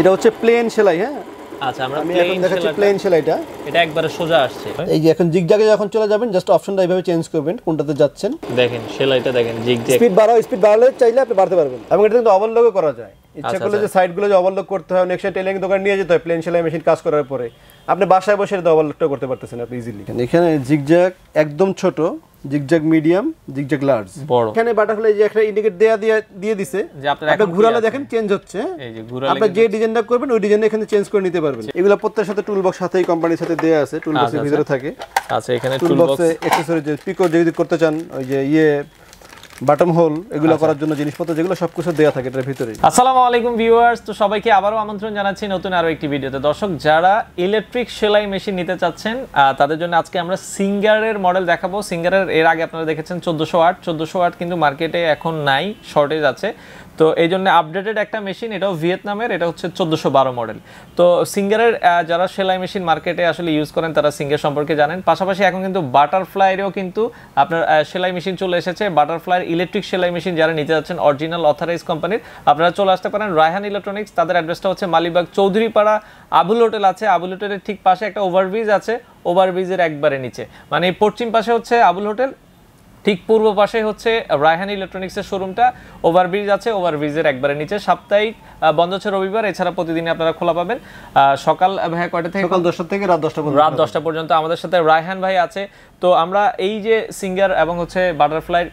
এটা হচ্ছে প্লেন সেলাই হ্যাঁ? আচ্ছা আমরা আমি প্লেন এখন দেখাচ্ছি প্লেন সেলাইটা। এটা একবারে সোজা আসছে। এই যে এখন জিগজাগে যখন চলে যাবেন জাস্ট অপশনটা এইভাবে চেঞ্জ করবেন কোনটাতে যাচ্ছেন। দেখেন সেলাইটা দেখেন স্পিড বাড়াও স্পিড বাড়ালে চাইলে আপনি বাড়তে পারবেন। এবং এটা কিন্তু ওভারলকও করা যায়। ইচ্ছা আচ্ছা, করলে যে সাইডগুলো যে ওভারলক করতে হয় নেক্সট টেলিং দোকান নিয়ে যেতে হয় প্লেন সেলাই মেশিন কাজ করার পরে। আপনি বাসায় বসে এটা ওভারলকটা করতে পারতেছেন আপনি ইজিলি এখানে জিগজ্যাগ একদম ছোট জিগজ্যাগ মিডিয়াম জিগজ্যাগ লার্জ বড়। এখানে বাটারফ্লাই যে একটা ইন্ডিকেট দেয়া দিয়ে দিয়ে দিছে। যে আপনি কি ঘুরালে? দেখেন চেঞ্জ হচ্ছে। এই যে ঘুরালে আপনি যে ডিজাইনটা করবেন ওই ডিজাইনটা এখানে চেঞ্জ করে নিতে পারবেন। এগুলো প্রত্যেকের সাথে টুল বক্স সাথেই কোম্পানির সাথে দেয়া আছে টুল বক্সের ভিতরে থাকে। আচ্ছা এখানে টুল বক্সে অ্যাকসেসরি যে পিকো যদি করতে চান ওই যে ইয়ে বাটম হোল এগুলো আচ্ছা। করার জন্য জিনিসপত্র যেগুলো সবকিছু দেয়া থাকে এটার ভিতরে। আসসালামু আলাইকুম ভিউয়ার্স তো সবাইকে আবারও আমন্ত্রণ জানাচ্ছি নতুন আরও একটি ভিডিওতে। দর্শক যারা ইলেকট্রিক সেলাই মেশিন নিতে চাচ্ছেন তাদের জন্য আজকে আমরা সিঙ্গারের মডেল দেখাবো। সিঙ্গারের এর আগে আপনারা দেখেছেন চোদ্দোশো আট। চোদ্দোশো আট কিন্তু মার্কেটে এখন নাই শর্টেজ আছে। তো এই জন্য আপডেটেড একটা মেশিন এটাও ভিয়েতনামের এটা হচ্ছে চোদ্দোশো বারো মডেল তো সিঙ্গারের যারা সেলাই মেশিন মার্কেটে আসলে ইউজ করেন তারা সিঙ্গার সম্পর্কে জানেন। পাশাপাশি এখন কিন্তু বাটারফ্লাইয়েরও কিন্তু আপনার সেলাই মেশিন চলে এসেছে। বাটারফ্লাইয়ের ইলেকট্রিক সেলাই মেশিন যারা নিতে যাচ্ছেন অরিজিনাল অথরাইজ কোম্পানির আপনারা চলে আসতে পারেন রায়হান ইলেকট্রনিক্স তাদের অ্যাড্রেসটা হচ্ছে মালিবাগ চৌধুরীপাড়া। আবুল হোটেল আছে আবুল হোটেলের ঠিক পাশে একটা ওভারব্রিজ আছে ওভারব্রিজের একবারে নিচে। মানে পশ্চিম পাশে হচ্ছে আবুল হোটেল ঠিক পূর্ব পাশে হচ্ছে রায়হান ইলেকট্রনিক্সের শোরুমটা ওভারব্রিজ আছে ওভারব্রিজের একবারে নিচে। সাপ্তাহিক বন্ধ হচ্ছে রবিবার এছাড়া প্রতিদিন আপনারা খোলা পাবেন। সকাল ভাইয়া কয়টা থেকে সকাল দশটা থেকে রাত দশটা পর্যন্ত। রাত দশটা পর্যন্ত আমাদের সাথে রায়হান ভাই আছে। তো আমরা এই যে সিঙ্গার এবং হচ্ছে বাটারফ্লাই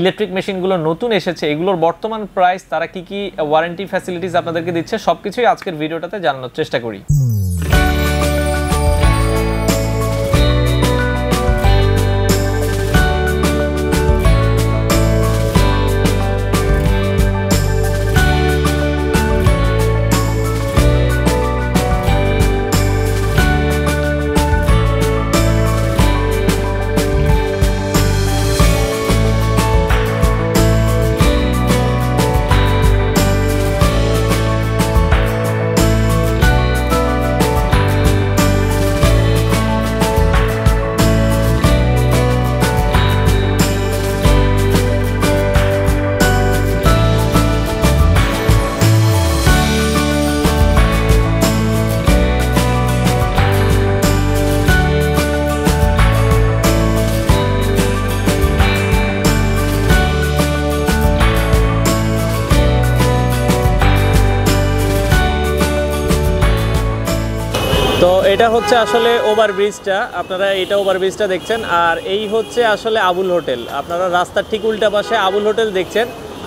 ইলেকট্রিক মেশিনগুলো নতুন এসেছে, এগুলোর বর্তমান প্রাইস, তারা কি কি ওয়ারেন্টি ফ্যাসিলিটিস আপনাদেরকে দিচ্ছে, সবকিছুই আজকের ভিডিওটাতে জানানোর চেষ্টা করি। এটা হচ্ছে আসলে ওভারব্রিজটা। আপনারা এটা ওভারব্রিজটা দেখছেন। আর এই হচ্ছে আসলে আবুল হোটেল। আপনারা রাস্তার ঠিক উল্টা পাশে আবুল হোটেল দেখছেন।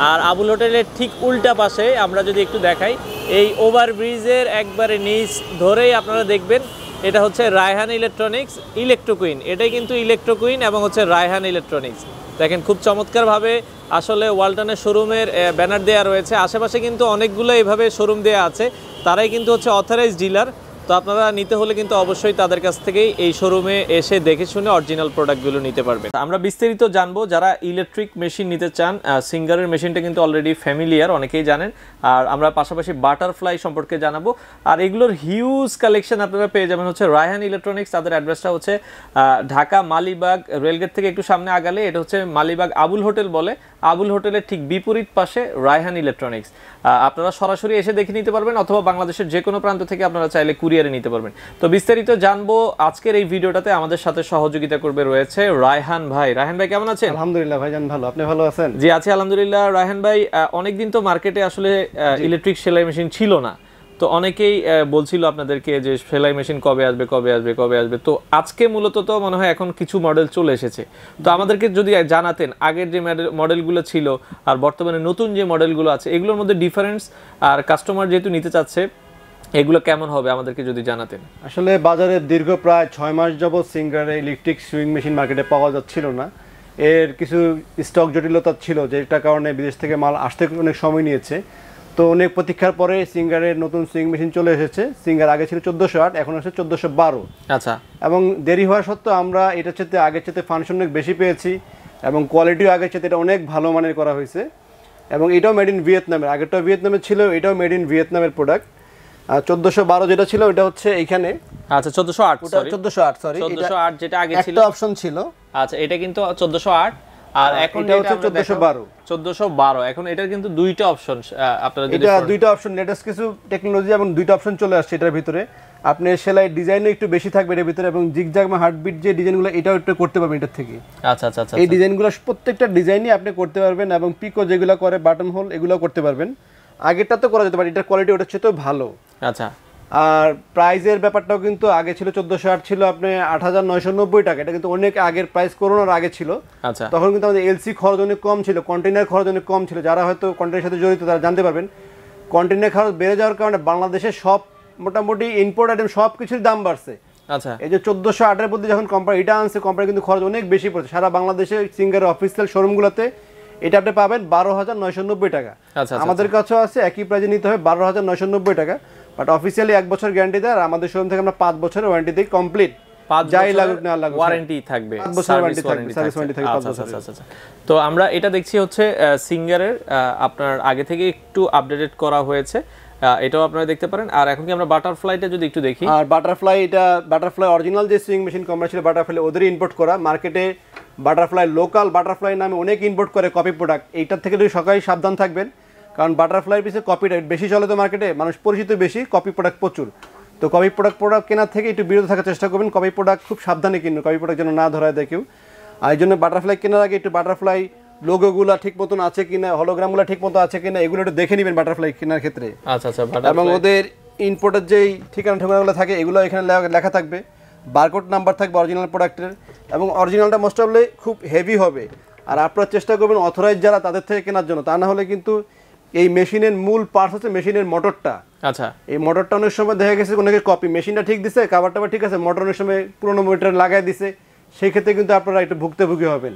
আর আবুল হোটেলের ঠিক উল্টা পাশে আমরা যদি একটু দেখাই, এই ওভারব্রিজের একবারে নিচ ধরেই আপনারা দেখবেন, এটা হচ্ছে রায়হান ইলেকট্রনিক্স, ইলেকট্রোকুইন। এটাই কিন্তু ইলেকট্রোকুইন এবং হচ্ছে রায়হান ইলেকট্রনিক্স। দেখেন খুব চমৎকারভাবে আসলে ওয়ালটনের শোরুমের ব্যানার দেওয়া রয়েছে। আশেপাশে কিন্তু অনেকগুলো এইভাবে শোরুম দেওয়া আছে। তারাই কিন্তু হচ্ছে অথরাইজ ডিলার তো আপনারা নিতে হলে কিন্তু অবশ্যই তাদের কাছ থেকেই এই শোরুমে এসে দেখে শুনে অরিজিনাল প্রোডাক্টগুলো নিতে পারবেন। আমরা বিস্তারিত জানব যারা ইলেকট্রিক মেশিন নিতে চান সিঙ্গারের মেশিনটা কিন্তু অলরেডি ফ্যামিলিয়ার অনেকেই জানেন। আর আমরা পাশাপাশি বাটারফ্লাই সম্পর্কে জানাব। আর এগুলোর হিউজ কালেকশন আপনারা পেয়ে যাবেন হচ্ছে রায়হান ইলেকট্রনিক্স তাদের অ্যাড্রেসটা হচ্ছে ঢাকা মালিবাগ রেলগেট থেকে একটু সামনে আগালে, এটা হচ্ছে মালিবাগ আবুল হোটেল বলে। আবুল হোটেলের ঠিক বিপরীত পাশে রায়হান ইলেকট্রনিক্স আপনারা সরাসরি এসে দেখে নিতে পারবেন অথবা বাংলাদেশের যে কোনো প্রান্ত থেকে আপনারা চাইলে কুরিয়ারে নিতে পারবেন। তো বিস্তারিত জানব আজকের এই ভিডিওটাতে আমাদের সাথে সহযোগিতা করবে রয়েছে রায়হান ভাই। রায়হান ভাই কেমন আছেন? আলহামদুলিল্লাহ ভাইজান ভালো। আপনি ভালো আছেন? জি আছি আলহামদুলিল্লাহ। রায়হান ভাই অনেকদিন তো মার্কেটে আসলে ইলেকট্রিক সেলাই মেশিন ছিল না। তো অনেকেই বলছিল আপনাদেরকে যে সেলাই মেশিন কবে আসবে কবে আসবে কবে আসবে। তো আজকে মূলত তো মনে হয় এখন কিছু মডেল চলে এসেছে। তো আমাদেরকে যদি জানাতেন, আগের যে মডেলগুলো ছিল আর বর্তমানে নতুন যে মডেলগুলো আছে, এগুলোর মধ্যে ডিফারেন্স আর কাস্টমার যেহেতু নিতে চাচ্ছে, এগুলো কেমন হবে আমাদেরকে যদি জানাতেন? আসলে বাজারে দীর্ঘ প্রায় ছয় মাস যাবৎ সিঙ্গারে ইলেকট্রিক সুইং মেশিন মার্কেটে পাওয়া যাচ্ছিল না। এর কিছু স্টক জটিলতা ছিল, যেটার কারণে বিদেশ থেকে মাল আসতে অনেক সময় নিয়েছে। তো অনেক প্রতীক্ষার পরে সিঙ্গারের নতুন সুইং মেশিন চলে এসেছে। সিঙ্গার আগে ছিল চোদ্দোশো আট এখন হচ্ছে চোদ্দোশো বারো। আচ্ছা। এবং দেরি হওয়া সত্ত্বেও আমরা এটার চেয়ে আগের চেয়ে ফাংশন অনেক বেশি পেয়েছি এবং কোয়ালিটিও আগের চেয়ে এটা অনেক ভালো মানের করা হয়েছে। এবং এটাও মেড ইন ভিয়েতনামের আগেরটাও ভিয়েতনামের ছিল এটাও মেড ইন ভিয়েতনামের প্রোডাক্ট আর চোদ্দোশো বারো যেটা ছিল ওটা হচ্ছে এইখানে আচ্ছা চোদ্দশো আট চোদ্দোশো আট সরি চোদ্দশো আট যেটা আগে ছিল। অপশন ছিল। আচ্ছা এটা কিন্তু চোদ্দশো আট। আর এখন এটা হচ্ছে 1412 চোদ্দশো বারো। এখন এটার কিন্তু দুইটা অপশন আপনারা এটা দুইটা অপশন লেটেস্ট কিছু টেকনোলজি এবং দুইটা অপশন চলে আসছে এটার ভিতরে। আপনি সেলাই ডিজাইনও একটু বেশি থাকবে এর ভিতরে এবং জিগজাগ বা হার্টবিট যে ডিজাইনগুলো এটাও একটু করতে পারবেন এটার থেকে। আচ্ছা আচ্ছা আচ্ছা এই ডিজাইনগুলো প্রত্যেকটা ডিজাইনই আপনি করতে পারবেন এবং পিকো যেগুলো করে বাটন হোল এগুলো করতে পারবেন। আগেরটা তো করা যেতে পারে এটার কোয়ালিটি ওটা হচ্ছে তো ভালো। আচ্ছা। আর প্রাইজের ব্যাপারটাও কিন্তু আগে ছিল চোদ্দোশো আট ছিল আপনি আট হাজার নয়শো নব্বই টাকা। এটা কিন্তু অনেক আগের প্রাইস করোনার আগে ছিল। আচ্ছা। তখন কিন্তু আমাদের এলসি খরচ অনেক কম ছিল কন্টেনার খরচ অনেক কম ছিল। যারা হয়তো কন্টেনারের সাথে জড়িত তারা জানতে পারবেন। কন্টেনার খরচ বেড়ে যাওয়ার কারণে বাংলাদেশে সব মোটামুটি ইম্পোর্ট আইটেম সব কিছুর দাম বাড়ছে। আচ্ছা। এই যে চোদ্দোশো আটের মধ্যে যখন কোম্পানি এটা আনছে কোম্পানি কিন্তু খরচ অনেক বেশি পড়ছে। সারা বাংলাদেশে সিঙ্গারের অফিসিয়াল শোরুমগুলোতে এটা আপনি পাবেন বারো হাজার নয়শো নব্বই টাকা। আচ্ছা, আমাদের কাছেও আছে একই প্রাইজে নিতে হবে বারো হাজার নয়শো নব্বই টাকা। বাট অফিসিয়ালি এক বছর গ্যারান্টি দেয় আর আমাদের শোরুম থেকে আমরা পাঁচ বছরের ওয়ারেন্টি দিই কমপ্লিট পাঁচ যাই বছরের লাগুক না লাগুক ওয়ারেন্টি থাকবে। পাঁচ বছরের সার্ভিস ওয়ারেন্টি থাকবে আচ্ছা আচ্ছা আচ্ছা। তো আমরা এটা দেখছি হচ্ছে সিঙ্গারের আপনার আগে থেকে একটু আপডেটেড করা হয়েছে। এটাও আপনারা দেখতে পারেন। আর এখন কি আমরা বাটারফ্লাইটা যদি একটু দেখি? আর বাটারফ্লাই এটা বাটারফ্লাই অরিজিনাল যে সুইং মেশিন কোম্পানি ছিল বাটারফ্লাই ওদেরই ইম্পোর্ট করা। মার্কেটে বাটারফ্লাই লোকাল বাটারফ্লাই নামে অনেক ইম্পোর্ট করে কপি প্রোডাক্ট এইটার থেকে একটু সকালেই সাবধান থাকবেন। কারণ বাটারফ্লাই বাটারফ্লাইয়ের পিছিয়ে কপিটা বেশি চলে তো মার্কেটে মানুষ পরিচিত বেশি কপি প্রোডাক্ট প্রচুর। তো কপি প্রোডাক্ট প্রোডাক্ট কেনার থেকে একটু বিরত থাকার চেষ্টা করবেন। কপি প্রোডাক্ট খুব সাবধানে কিনবেন কপি প্রোডাক্ট যেন না ধরায় দেয় কেউ। আর এই জন্য বাটারফ্লাই কেনার আগে একটু বাটারফ্লাই লোগোগুলো ঠিক মতন আছে কিনা হলোগ্রামগুলো ঠিক মতো আছে কিনা এগুলো একটু দেখে নেবেন বাটারফ্লাই কেনার ক্ষেত্রে। আচ্ছা আচ্ছা এবং ওদের ইনপোর্টের যেই ঠিকানা ঠিকানাগুলো থাকে এগুলো এখানে লেখা থাকবে। বারকোড নাম্বার থাকবে অরিজিনাল প্রোডাক্টের এবং অরিজিনালটা মোস্ট অফলি খুব হেভি হবে। আর আপনারা চেষ্টা করবেন অথরাইজ যারা তাদের থেকে কেনার জন্য। তা না হলে কিন্তু এই মেশিনের মূল পার্টস হচ্ছে মেশিনের মোটরটা আচ্ছা। এই মোটরটা অনেক সময় দেখা গেছে অনেকে কপি মেশিনটা ঠিক দিছে টাবার ঠিক আছে মোটর অনেক সময় পুরোনো মোটর লাগাই দিছে। সেই ক্ষেত্রে কিন্তু আপনারা একটু ভুক্তভোগী হবেন।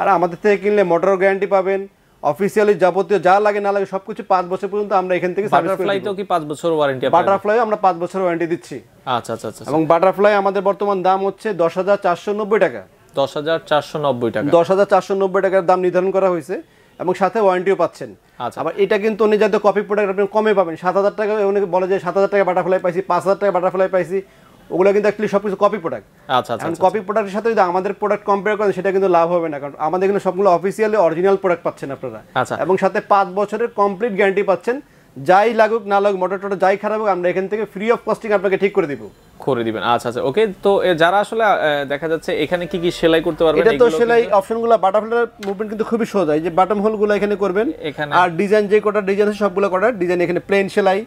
আর আমাদের থেকে কিনলে মোটর গ্যারান্টি পাবেন অফিসিয়ালি যাবতীয় যা লাগে না লাগে সবকিছু পাঁচ বছর পর্যন্ত আমরা এখান থেকে বাটারফ্লাই তো কি পাঁচ বছর ওয়ারেন্টি বাটারফ্লাই আমরা পাঁচ বছর ওয়ারেন্টি দিচ্ছি। আচ্ছা আচ্ছা আচ্ছা এবং বাটারফ্লাই আমাদের বর্তমান দাম হচ্ছে দশ হাজার চারশো নব্বই টাকা। দশ হাজার চারশো নব্বই টাকা। দশ হাজার চারশো নব্বই টাকার দাম নির্ধারণ করা হয়েছে এবং সাথে ওয়ারেন্টিও পাচ্ছেন। আচ্ছা। আবার এটা কিন্তু অন্য জাতীয় কপি প্রোডাক্ট আপনি কমে পাবেন। সাত হাজার টাকা অনেকে বলে যে সাত হাজার টাকা বাটারফ্লাই পাইছি পাঁচ হাজার টাকা বাটারফ্লাই পাইছি ওগুলো কিন্তু অ্যাকচুয়ালি সব কিছু কপি প্রোডাক্ট আচ্ছা আচ্ছা এখন কপি প্রোডাক্টের সাথে যদি আমাদের প্রোডাক্ট কম্পেয়ার করেন সেটা কিন্তু লাভ হবে না। কারণ আমাদের কিন্তু সবগুলো অফিসিয়ালি অরিজিনাল প্রোডাক্ট পাচ্ছেন আপনারা। আচ্ছা। এবং সাথে পাঁচ বছরের কমপ্লিট গ্যারান্টি পাচ্ছেন। যাই লাগুক না লাগুক মোটর টোটর যাই খারাপ হোক আমরা এখান থেকে ফ্রি অফ কস্টিং আপনাকে ঠিক করে দিব। করে দিবেন। আচ্ছা আচ্ছা ওকে তো যারা আসলে দেখা যাচ্ছে এখানে কি কি সেলাই করতে পারবেন এটা তো সেলাই অপশনগুলো বাটারফ্লাই মুভমেন্ট কিন্তু খুবই সহজ হয় যে বাটম হোলগুলো এখানে করবেন এখানে। আর ডিজাইন যে কটা ডিজাইন আছে সবগুলো কটা ডিজাইন এখানে প্লেন সেলাই।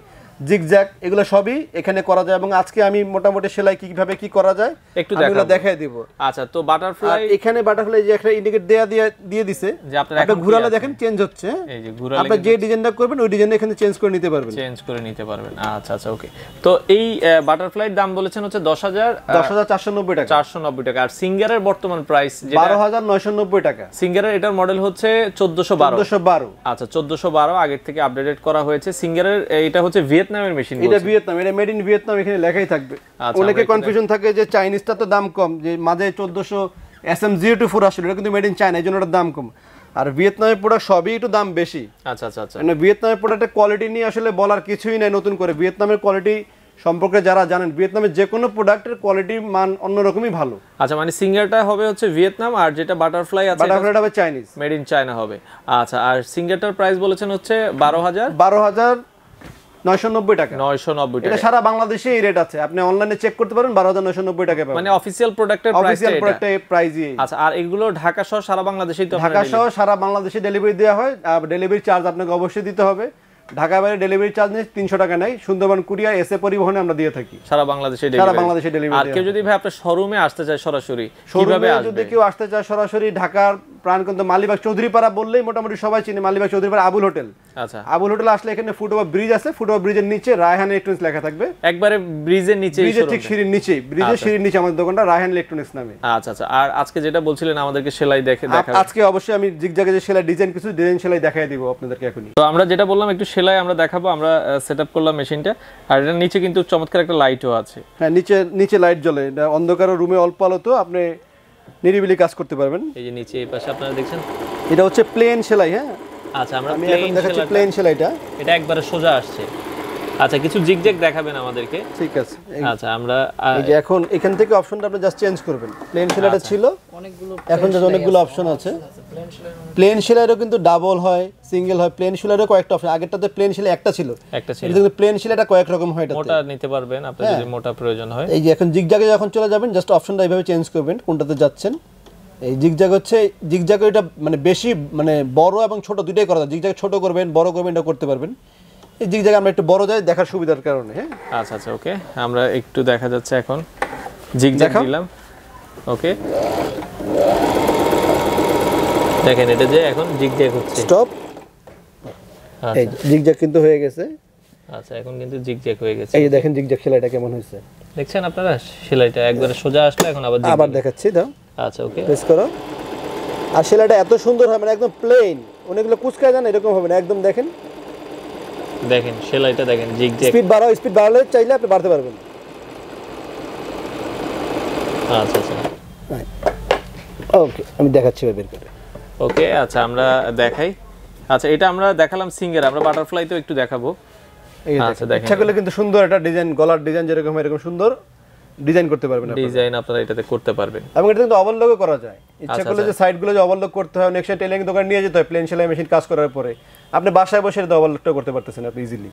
জিগজ্যাগ এগুলো সবই এখানে করা যায় এবং আজকে আমি মোটামুটি সেলাই কীভাবে কি করা যায় একটু এগুলো দেখাই দিব। আচ্ছা তো বাটারফ্লাই এখানে বাটারফ্লাই যে একটা ইন্ডিকেট দেয়া দিয়ে দিয়ে দিছে যে আপনার কি ঘুরালে দেখেন চেঞ্জ হচ্ছে? এই যে ঘুরালে আপনি যে ডিজাইনটা করবেন ওই ডিজাইনটা এখানে চেঞ্জ করে নিতে পারবেন। চেঞ্জ করে নিতে পারবেন। আচ্ছা আচ্ছা ওকে তো এই বাটারফ্লাইয়ের দাম বলেছেন হচ্ছে দশ হাজার দশ হাজার চারশো নব্বই টাকা। চারশো নব্বই টাকা। আর সিঙ্গারের বর্তমান প্রাইস যেটা বারো হাজার নয়শো নব্বই টাকা। সিঙ্গারের এটার মডেল হচ্ছে চোদ্দশো বারো। চোদ্দশো বারো। আচ্ছা চোদ্দশো বারো আগের থেকে আপডেটেড করা হয়েছে। সিঙ্গারের এটা হচ্ছে ভিয়েতনামের মেশিন এটা ভিয়েতনাম এটা মেড ইন ভিয়েতনাম এখানে লেখাই থাকবে। আচ্ছা, অনেকে কনফিউশন থাকে যে চাইনিজটা তো দাম কম যে মাঝে চোদ্দশো S M zero two four আসলে এটা কিন্তু মেড ইন চায়না এই জন্য ওটার দাম কম। আর ভিয়েতনামের প্রোডাক্ট সবই একটু দাম বেশি। আচ্ছা আচ্ছা আচ্ছা। মানে ভিয়েতনামের প্রোডাক্টের কোয়ালিটি নিয়ে আসলে বলার কিছুই নাই নতুন করে। ভিয়েতনামের কোয়ালিটি সম্পর্কে যারা জানেন ভিয়েতনামের যে কোনো প্রোডাক্টের কোয়ালিটি মান অন্যরকমই ভালো। আচ্ছা মানে সিঙ্গারটা হবে হচ্ছে ভিয়েতনাম আর যেটা বাটারফ্লাই আছে বাটারফ্লাইটা হবে চাইনিজ মেড ইন চায়না হবে। আচ্ছা আর সিঙ্গারটার প্রাইস বলেছেন হচ্ছে বারো হাজার? বারো হাজার টাকা। নয়শো নব্বই টাকা। এটা সারা বাংলাদেশে এই রেট আছে। আপনি অনলাইনে চেক করতে পারেন বারো হাজার নয়শো নব্বই টাকা পাবেন। মানে অফিসিয়াল প্রোডাক্টের প্রাইস অফিসিয়াল প্রোডাক্টের প্রাইসই আচ্ছা আর এগুলো ঢাকা সহ সারা বাংলাদেশেই তো ঢাকা সহ সারা বাংলাদেশে ডেলিভারি দেওয়া হয় আর ডেলিভারি চার্জ আপনাকে অবশ্যই দিতে হবে। ঢাকা বাইরে ডেলিভারি চার্জ নেই তিনশো টাকা নেই। সুন্দরবন এসে পরিবহনে আমরা দিয়ে থাকি। সারা বাংলাদেশে সারা। বাংলাদেশে delivery আর কেউ যদি ভাই আপনার শোরুমে আসতে চায় সরাসরি কীভাবে শোরুমে যদি কেউ আসতে চায় সরাসরি ঢাকার প্রাণকেন্দ্র মালিবাগ চৌধুরীপাড়া বললেই মোটামুটি সবাই চিনে মালিবাগ চৌধুরীপাড়া আবুল হোটেল। আচ্ছা। আবুল হোটেল আসলে এখানে ফুটওভার ব্রিজ আছে ফুটওভার ব্রিজের নিচে রায়হান ইলেকট্রনিক্স লেখা থাকবে। একবারে ব্রিজের নিচে ব্রিজের ঠিক সিঁড়ির নিচেই ব্রিজের সিঁড়ির নিচে আমাদের দোকানটা রায়হান ইলেকট্রনিক্স নামে। আচ্ছা আচ্ছা। আর আজকে যেটা বলছিলেন আমাদেরকে সেলাই দেখে দেখা আজকে অবশ্যই আমি জিগজাগে যে সেলাই ডিজাইন কিছু ডিজাইন সেলাই দেখাই দিব আপনাদেরকে এখনই। তো আমরা যেটা বললাম একটু সেলাই আমরা দেখাবো আমরা সেট আপ করলাম মেশিনটা। আর এটার নিচে কিন্তু চমৎকার একটা লাইটও আছে। হ্যাঁ নিচে নিচে লাইট জ্বলে। এটা অন্ধকার রুমে অল্প আলো তো আপনি নিরিবিলি কাজ করতে পারবেন। এই যে নিচে এই পাশে আপনারা দেখছেন? এটা হচ্ছে প্লেন সেলাই হ্যাঁ? আচ্ছা আমরা প্লেন প্লেন সেলাইটা। এটা একবারে সোজা আসছে। আচ্ছা কিছু জিগজ্যাগ দেখাবেন আমাদেরকে। ঠিক আছে আচ্ছা আমরা এই যে এখন এখান থেকে অপশনটা আপনি জাস্ট চেঞ্জ করবেন। প্লেন সেলাইটা ছিল এখন যে অনেকগুলো অপশন আছে। প্লেন সেলাইরও কিন্তু ডাবল হয় সিঙ্গেল হয় প্লেন সেলাইরও কয়েকটা অপশন আগেরটাতে প্লেন সেলাই একটা ছিল। একটা ছিল। কিন্তু প্লেন সেলাইটা কয়েক রকম হয় এটাতে। মোটা নিতে পারবেন আপনার যদি মোটা প্রয়োজন হয়। এই যে এখন জিগজাগে যখন চলে যাবেন জাস্ট অপশনটা এইভাবে চেঞ্জ করবেন কোনটাতে যাচ্ছেন। এই জিগজাগ হচ্ছে জিগজাগ এটা মানে বেশি মানে বড় এবং ছোট দুইটাই করা যায়। জিগজাগ ছোট করবেন বড় করবেন এটা করতে পারবেন। এই জিগজাগ আমরা একটু বড় যাই দেখার সুবিধার কারণে হ্যাঁ? আচ্ছা আচ্ছা ওকে। আমরা একটু দেখা যাচ্ছে এখন। জিগজ্যাগ দিলাম। ওকে। দেখেন এটা যে এখন জিগজ্যাগ হচ্ছে। স্টপ। আচ্ছা, এই জিগজাগ কিন্তু হয়ে গেছে। আচ্ছা এখন কিন্তু জিগজ্যাগ হয়ে গেছে। এই যে দেখেন জিগজাগ সেলাইটা কেমন হয়েছে। দেখছেন আপনারা? সেলাইটা একবারে সোজা আসলো এখন আবার আবার দেখাচ্ছি দাও। আচ্ছা ওকে। প্রেস করো। আর সেলাইটা এত সুন্দর হয় মানে একদম প্লেন অনেকগুলো কুচকা যান এরকম হবে না। একদম দেখেন দেখেন সেলাইটা দেখেন জিগ জিগ স্পিড বাড়াও স্পিড বাড়ালে চাইলে আপনি বাড়তে পারবেন। আচ্ছা আচ্ছা। ওকে আমি দেখাচ্ছি বের করে। ওকে আচ্ছা আমরা দেখাই। আচ্ছা এটা আমরা দেখালাম সিঙ্গার আমরা বাটারফ্লাইতেও একটু দেখাবো। আচ্ছা, দেখেন। দেখেন। ইচ্ছা করলে কিন্তু সুন্দর একটা ডিজাইন গলার ডিজাইন যেরকম এরকম সুন্দর। ডিজাইন করতে পারবেন আপনি। ডিজাইন আপনারা এটাতে করতে পারবেন। এবং এটা কিন্তু ওভারলকও করা যায়। ইচ্ছা আচ্ছা, করলে যে সাইডগুলো যে ওভারলক করতে হয় অনেক সময় টেলিং দোকান নিয়ে যেতে হয় প্লেন সেলাই মেশিন কাজ করার পরে। আপনি বাসায় বসে এটা ওভারলকটা করতে পারতেছেন আপনি ইজিলি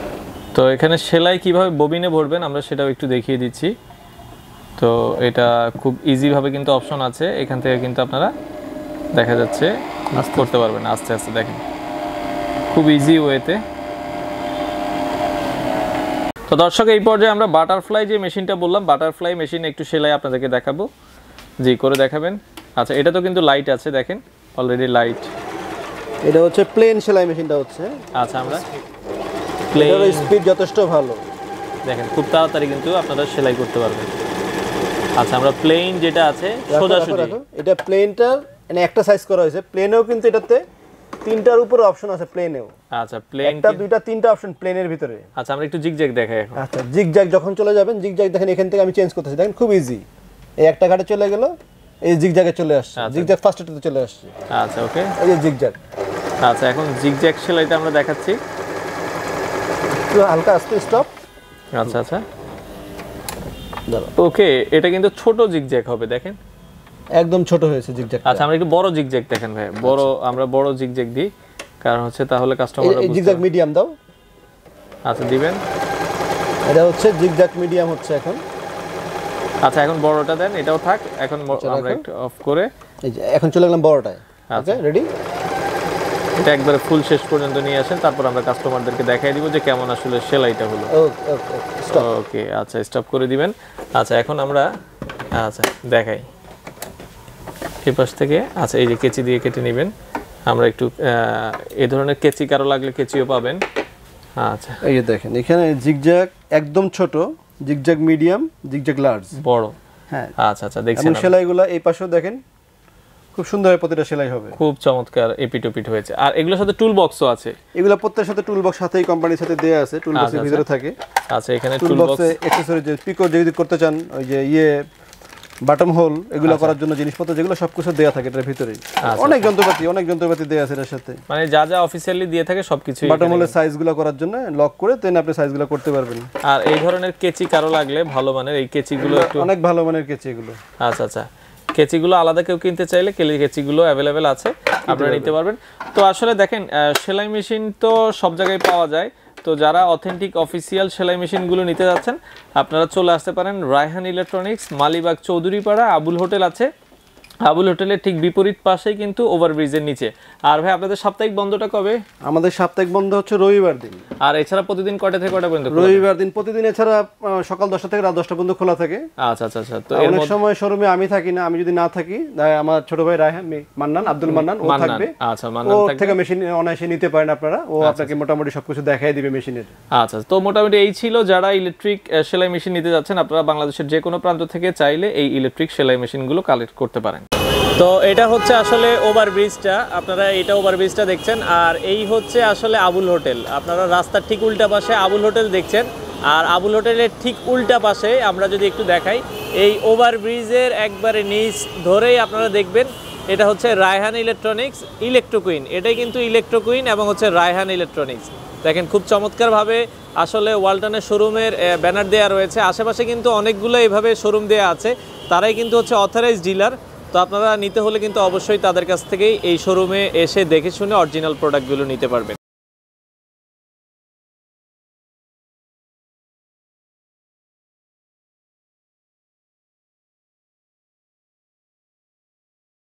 তো এখানে সেলাই কীভাবে ববিনে ভরবেন আমরা সেটাও একটু দেখিয়ে দিচ্ছি। তো এটা খুব ইজিভাবে কিন্তু অপশন আছে। এখান থেকে কিন্তু আপনারা দেখা যাচ্ছে করতে পারবেন। আস্তে আস্তে দেখেন। খুব ইজি ওয়েতে তো দর্শক এই পর্যায়ে আমরা বাটারফ্লাই যে মেশিনটা বললাম বাটারফ্লাই মেশিন একটু সেলাই আপনাদেরকে দেখাবো। জি করে দেখাবেন। আচ্ছা এটা তো কিন্তু লাইট আছে দেখেন অলরেডি লাইট এটা হচ্ছে প্লেন সেলাই মেশিনটা হচ্ছে। আচ্ছা আমরা প্লেন স্পিড যথেষ্ট ভালো। দেখেন খুব তাড়াতাড়ি কিন্তু আপনারা সেলাই করতে পারবেন। আচ্ছা আমরা প্লেন যেটা আছে রাখো, রাখো। এটা প্লেনটার মানে একটা সাইজ করা হয়েছে। প্লেনেও কিন্তু এটাতে তিনটার উপরে অপশন আছে প্লেনেও আচ্ছা প্লেন একটা দুইটা তিনটা অপশন প্লেনের ভিতরে। আচ্ছা আমরা একটু জিগজ্যাগ দেখাই এখন। আচ্ছা জিগজ্যাগ যখন চলে যাবেন জিগজ্যাগ দেখেন এখান থেকে আমি চেঞ্জ করতেছি। দেখেন খুব ইজি এই একটা ঘাটে চলে গেল এই জিগজ্যাগে চলে আসছে। আচ্ছা। জিগজ্যাগ ফার্স্ট এটাতে চলে আসছে। আচ্ছা ওকে। এই যে জিগজ্যাগ আচ্ছা এখন জিগজ্যাগ সেলাইটা আমরা দেখাচ্ছি। একটু হালকা আস্তে স্টপ আচ্ছা আচ্ছা। ওকে এটা কিন্তু ছোট জিগজ্যাগ হবে দেখেন। একদম ছোট হয়েছে জিগজ্যাগ আচ্ছা আমরা একটু বড় জিগজ্যাগ দেখেন ভাই। বড় আমরা বড় জিগজ্যাগ দিই। কারণ হচ্ছে তাহলে কাস্টমার এই জিগজ্যাগ মিডিয়াম দাও। আচ্ছা দিবেন। এটা হচ্ছে জিগজ্যাগ মিডিয়াম হচ্ছে এখন। আচ্ছা এখন বড়টা দেন এটাও থাক। এখন আচ্ছা, আমরা একটু অফ করে। এই যে এখন চলে গেলাম বড়টায়। আচ্ছা। রেডি এটা একবারে ফুল শেষ পর্যন্ত নিয়ে আসেন তারপর আমরা কাস্টমারদেরকে দেখাই দিব যে কেমন আসলে সেলাইটা হলো। ওকে ওকে স্টপ ওকে আচ্ছা স্টপ করে দিবেন। আচ্ছা এখন আমরা আচ্ছা দেখাই। এই পাশ থেকে। আচ্ছা এই যে কেচি দিয়ে কেটে নেবেন। আমরা একটু এই ধরনের কেচি কারও লাগলে কেচিও পাবেন। আচ্ছা। এই যে দেখেন এখানে জিগজ্যাগ একদম ছোট জিগজ্যাগ মিডিয়াম জিগজ্যাগ লার্জ বড়। হ্যাঁ। আচ্ছা আচ্ছা দেখছেন সেলাইগুলো এই পাশেও দেখেন খুব সুন্দর প্রতিটা সেলাই হবে। খুব চমৎকার এপিটোপিট হয়েছে। আর এগুলোর সাথে টুল বক্সও আছে। এগুলো প্রত্যেকের সাথে টুল বক্স সাথেই কোম্পানির সাথে দেয়া আছে টুল আচ্ছা, বক্সের আচ্ছা। ভিতরে থাকে। আচ্ছা এখানে টুল বক্সে অ্যাকসেসরি যে পিকো যদি করতে চান ওই যে ইয়ে বাটম হোল এগুলো আচ্ছা। করার জন্য জিনিসপত্র যেগুলো সবকিছু দেয়া থাকে এটার ভিতরে অনেক যন্ত্রপাতি অনেক যন্ত্রপাতি দেয়া আছে এর সাথে। মানে যা যা অফিসিয়ালি দিয়ে থাকে সবকিছু বাটম হোলের সাইজগুলো করার জন্য লক করে দেন আপনি সাইজগুলো করতে পারবেন। আর এই ধরনের কেচি কারও লাগলে ভালো মানের এই কেচিগুলো একটু অনেক ভালো মানের কেচি এগুলো। আচ্ছা আচ্ছা। কেচিগুলো আলাদা কেউ কিনতে চাইলে কেলি কেচিগুলো অ্যাভেলেবেল আছে আপনারা নিতে পারবেন। তো আসলে দেখেন সেলাই মেশিন তো সব জায়গায় পাওয়া যায়। তো যারা অথেন্টিক অফিসিয়াল সেলাই মেশিনগুলো নিতে যাচ্ছেন আপনারা চলে আসতে পারেন রায়হান ইলেকট্রনিক্স মালিবাগ চৌধুরীপাড়া আবুল হোটেল আছে। আবুল হোটেলের ঠিক বিপরীত পাশেই কিন্তু ওভারব্রিজের নিচে। আর ভাই আপনাদের সাপ্তাহিক বন্ধটা কবে? আমাদের সাপ্তাহিক বন্ধ হচ্ছে রবিবার দিন। আর এছাড়া প্রতিদিন কটা থেকে কটা পর্যন্ত রবিবার দিন প্রতিদিন এছাড়া সকাল দশটা থেকে রাত দশটা পর্যন্ত খোলা থাকে। আচ্ছা আচ্ছা আচ্ছা তো অনেক সময় শোরুমে আমি থাকি না আমি যদি না থাকি আমার ছোট ভাই রায়হান মি- মান্নান আব্দুল মান্নান ও থাকবে। আচ্ছা, মান্নান থাকবে। থেকে মেশিন অনায়াসে নিতে পারেন আপনারা। ও আপনাকে মোটামুটি সবকিছু দেখাই দিবে মেশিনের। আচ্ছা তো মোটামুটি এই ছিল যারা ইলেকট্রিক সেলাই মেশিন নিতে যাচ্ছেন আপনারা বাংলাদেশের যে কোনো প্রান্ত থেকে চাইলে এই ইলেকট্রিক সেলাই মেশিনগুলো কালেক্ট করতে পারেন। তো এটা হচ্ছে আসলে ওভারব্রিজটা আপনারা এটা ওভারব্রিজটা দেখছেন। আর এই হচ্ছে আসলে আবুল হোটেল আপনারা রাস্তার ঠিক উল্টা পাশে আবুল হোটেল দেখছেন। আর আবুল হোটেলের ঠিক উল্টা পাশে আমরা যদি একটু দেখাই, এই ওভারব্রিজের একবারে নিচ ধরেই আপনারা দেখবেন, এটা হচ্ছে রায়হান ইলেকট্রনিক্স ইলেকট্রোকুইন এটাই কিন্তু ইলেকট্রোকুইন এবং হচ্ছে রায়হান ইলেকট্রনিক্স দেখেন, খুব চমৎকারভাবে আসলে ওয়ালটনের শোরুমের ব্যানার দেওয়া রয়েছে। আশেপাশে কিন্তু অনেকগুলো এইভাবে শোরুম দেওয়া আছে। তারাই কিন্তু হচ্ছে অথরাইজ ডিলার তো আপনারা নিতে হলে কিন্তু অবশ্যই তাদের কাছ থেকেই এই শোরুমে এসে দেখে শুনে অরিজিনাল প্রোডাক্টগুলো নিতে পারবেন।